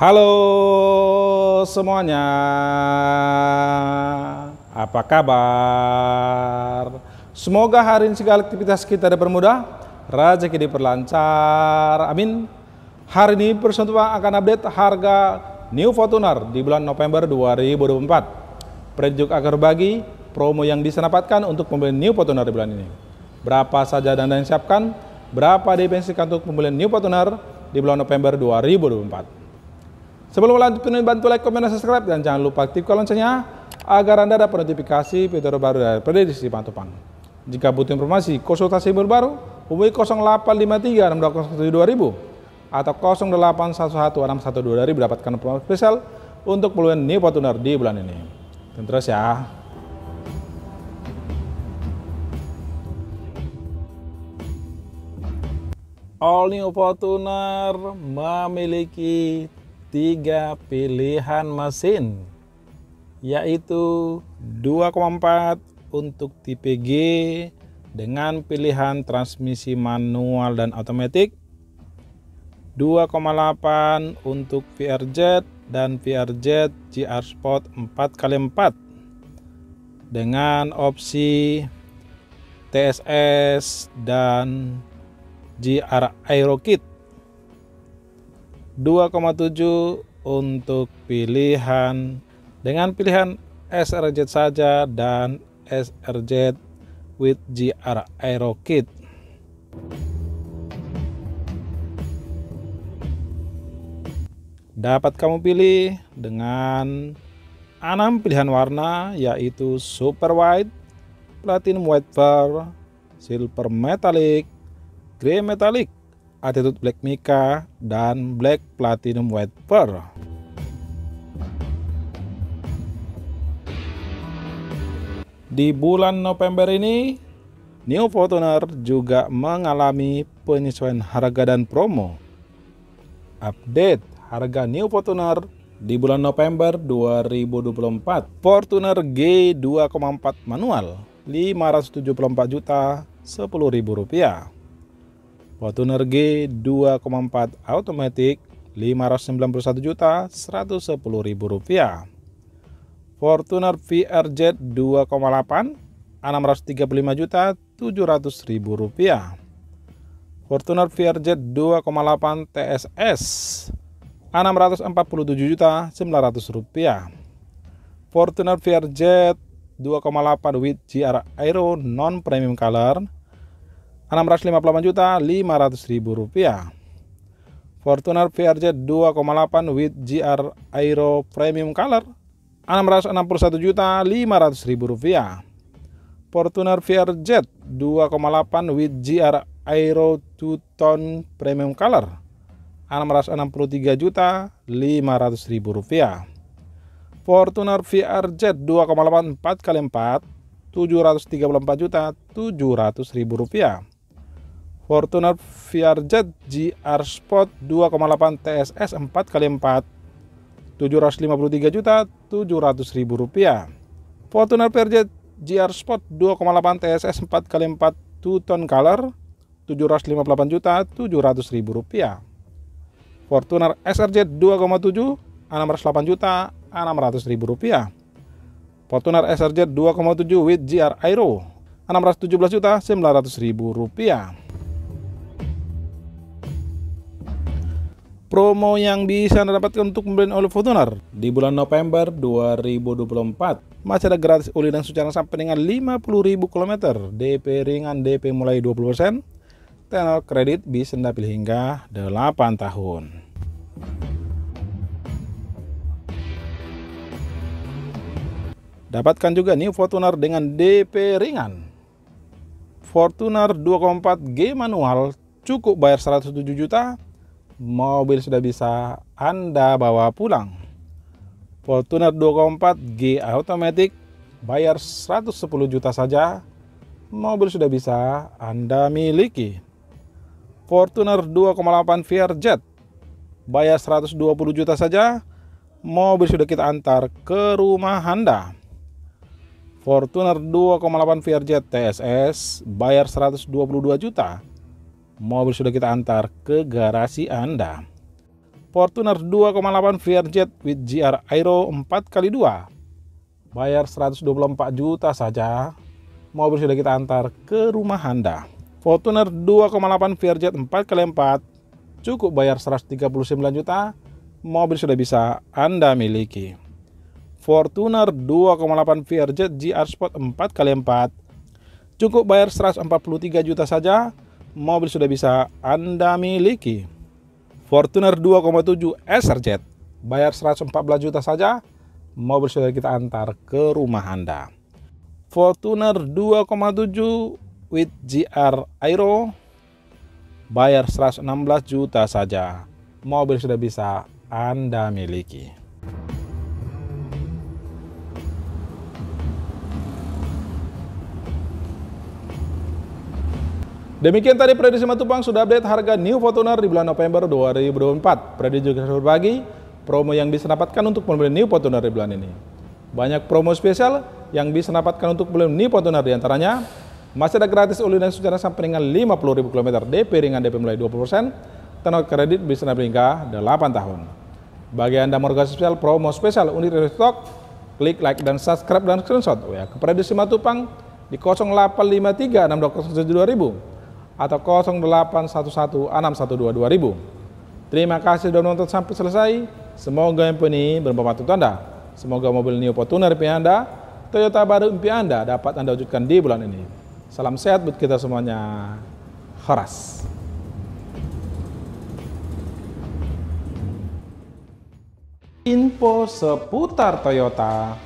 Halo semuanya, apa kabar? Semoga hari ini segala aktivitas kita dipermudah, rezeki diperlancar, amin. Hari ini Persatuan akan update harga New Fortuner di bulan November 2024. Prejuk agar bagi promo yang bisa dapatkan untuk pembelian New Fortuner di bulan ini. Berapa saja dana yang siapkan, berapa dipensikan untuk pembelian New Fortuner di bulan November 2024. Sebelum lanjut, bantu like, komen, dan subscribe, dan jangan lupa aktifkan loncengnya agar Anda dapat notifikasi video baru dari Prediksi Pantopang. Jika butuh informasi, konsultasi baru, hubungi 0853 2000 atau 0811 2000 dapatkan promo spesial untuk peluang New Fortuner di bulan ini. Dan terus ya. All New Fortuner memiliki tiga pilihan mesin yaitu 2,4 untuk tipe G dengan pilihan transmisi manual dan otomatis 2,8 untuk VRZ dan VRZ GR Sport 4x4 dengan opsi TSS dan GR Aero Kit 2,7 untuk pilihan dengan pilihan SRZ saja dan SRZ with GR Aero Kit. Dapat kamu pilih dengan 6 pilihan warna yaitu Super White, Platinum White Pearl, Silver Metallic, Grey Metallic, Attitude Black Mica, dan Black Platinum White Pearl. Di bulan November ini, New Fortuner juga mengalami penyesuaian harga dan promo. Update harga New Fortuner di bulan November 2024. Fortuner G 2,4 manual 574 juta 10 ribu rupiah. Fortuner G 2,4 automatic 591 juta 110 ribu rupiah. Fortuner VRZ 2,8 635 juta 700 ribu rupiah. Fortuner VRZ 2,8 TSS 647 juta 900 rupiah. Fortuner VRZ 2,8 with GR Aero non premium color 658 juta 500 ribu rupiah. Fortuner VRZ 2,8 with GR Aero Premium Color 661 juta 500 ribu rupiah. Fortuner VRZ 2,8 with GR Aero 2 Tone Premium Color 663 juta 500 ribu rupiah. Fortuner VRZ 2,8 4x4 734 juta 700 ribu rupiah. Fortuner VRZ GR Sport 2,8 TSS 4x4 753 juta 700 ribu rupiah. Fortuner VRZ GR Sport 2,8 TSS 4x4 2 ton color 758 juta 700 ribu rupiah. Fortuner SRZ 2,7 608 juta 600 ribu rupiah. Fortuner SRZ 2,7 with GR Aero 617 juta 900 ribu rupiah. Promo yang bisa Anda dapatkan untuk pembelian oli Fortuner di bulan November 2024. Masih ada gratis oli dan sucaran sampai dengan 50.000 km, DP ringan DP mulai 20%, tenor kredit bisa Anda pilih hingga 8 tahun. Dapatkan juga New Fortuner dengan DP ringan. Fortuner 2,4 G manual cukup bayar 107 juta mobil sudah bisa Anda bawa pulang. Fortuner 2,4 G automatic bayar 110 juta saja, mobil sudah bisa Anda miliki. Fortuner 2,8 VRZ bayar 120 juta saja, mobil sudah kita antar ke rumah Anda. Fortuner 2,8 VRZ TSS bayar 122 juta, mobil sudah kita antar ke garasi Anda. Fortuner 2,8 Vietjet with GR Aero 4x2. Bayar 124 juta saja. Mobil sudah kita antar ke rumah Anda. Fortuner 2,8 Vietjet 4x4 cukup bayar 139 juta. Mobil sudah bisa Anda miliki. Fortuner 2,8 Vietjet GR Sport 4x4 cukup bayar 143 juta saja. Mobil sudah bisa Anda miliki. Fortuner 2,7 SRZ bayar 114 juta saja, mobil sudah kita antar ke rumah Anda. Fortuner 2,7 with GR Aero bayar 116 juta saja, mobil sudah bisa Anda miliki. Demikian tadi prediksi Matupang sudah update harga New Fortuner di bulan November 2024. Prediksi juga berbagi promo yang bisa dapatkan untuk membeli New Fortuner di bulan ini. Banyak promo spesial yang bisa dapatkan untuk membeli New Fortuner di antaranya masih ada gratis oli dan secara sampai dengan 50.000 km DP ringan DP mulai 20%, tenor kredit bisa hingga 8 tahun. Bagi Anda morga spesial promo spesial unit restock, klik like dan subscribe dan screenshot ya ke prediksi Matupang di 0853 2000 atau 08116122 Terima kasih sudah menonton sampai selesai. Semoga yang ini bermanfaat untuk Anda. Semoga mobil New Fortuner impian Anda, Toyota baru impian Anda dapat Anda wujudkan di bulan ini. Salam sehat buat kita semuanya. Horas. Info seputar Toyota